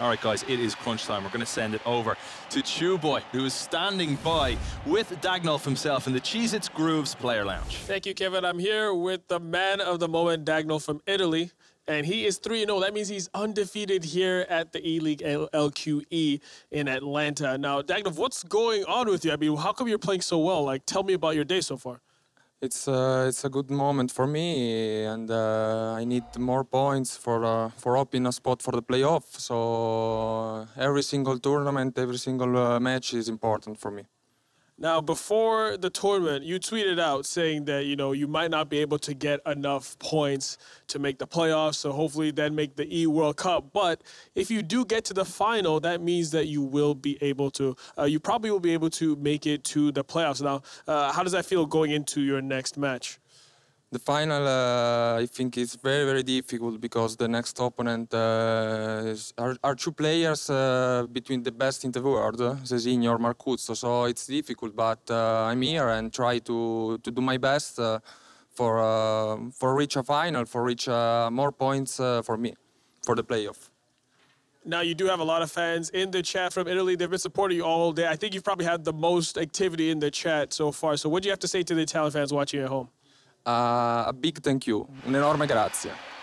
All right, guys, it is crunch time. We're going to send it over to Chewboy, who is standing by with Dagnuolf himself in the Cheez Its Grooves Player Lounge. Thank you, Kevin. I'm here with the man of the moment, Dagnuolf from Italy. And he is 3 0. That means he's undefeated here at the E League LQE in Atlanta. Now, Dagnuolf, what's going on with you? I mean, how come you're playing so well? Like, tell me about your day so far. It's uh, it's a good moment for me, and uh, I need more points for uh, for opening a spot for the playoff. So every single tournament, every single uh, match is important for me. Now, before the tournament, you tweeted out saying that you know you might not be able to get enough points to make the playoffs, so hopefully then make the E World Cup. But if you do get to the final, that means that you will be able to, uh, you probably will be able to make it to the playoffs. Now, uh, how does that feel going into your next match? The final, uh, I think, is very, very difficult because the next opponent uh, are, are, two players uh, between the best in the world, Zezinho or Marcuzzo. So it's difficult, but uh, I'm here and try to, to do my best uh, for uh, for reach a final, for reach more points for me, for the playoff. Now you do have a lot of fans in the chat from Italy. They've been supporting you all day. I think you've probably had the most activity in the chat so far. So what do you have to say to the Italian fans watching at home? A big thank you, un enorme grazie.